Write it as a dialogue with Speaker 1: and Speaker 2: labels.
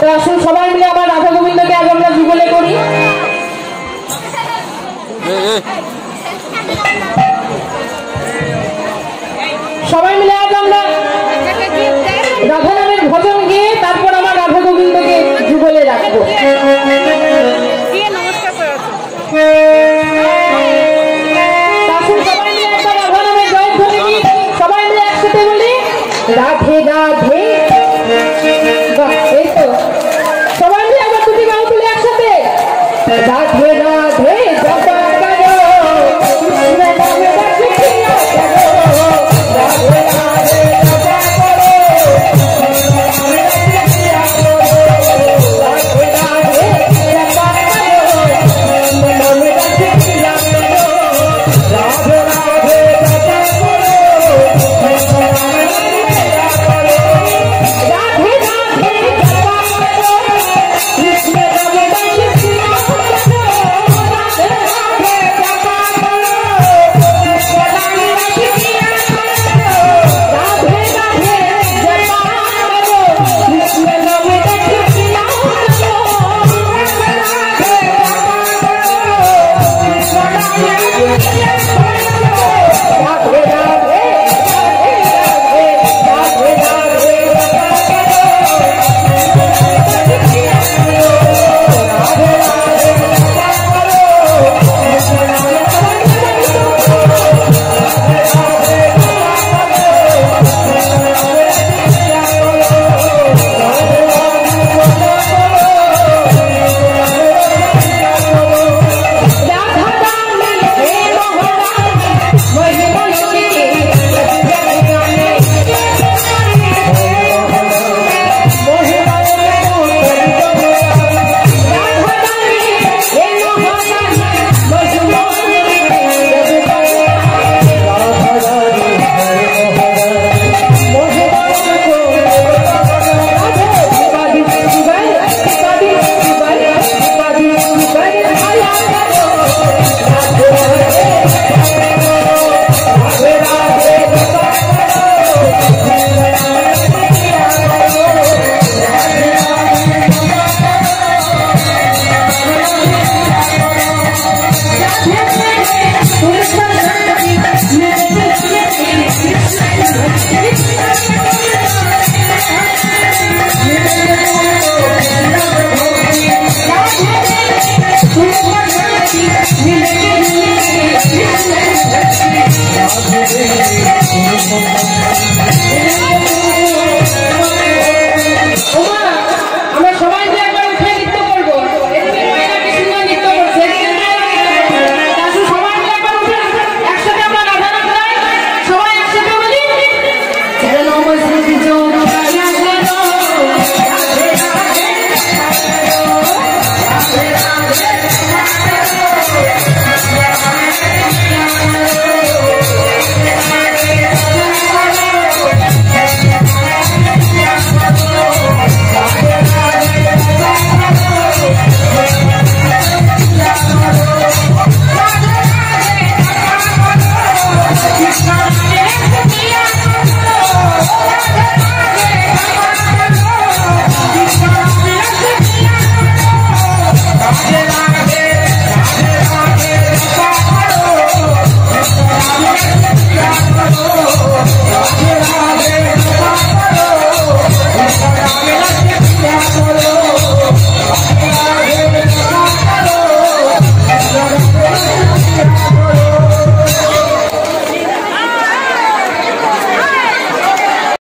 Speaker 1: তো আসুন সবাই মিলে আবার রাধা গোবিন্দকে আজ আমরা যুগলে করি। সবাই মিলে আজ আমরা রাধা নামের ভজন গিয়ে তারপর আমার রাধা গোবিন্দকে যুগলে রাখব। সবাই মিলে নামের সবাই মিলে একসাথে বলি রাধে রাধে। সবাই মিলে আবার দুটি গান তুলে একসাথে। রাধে রাধে জগৎ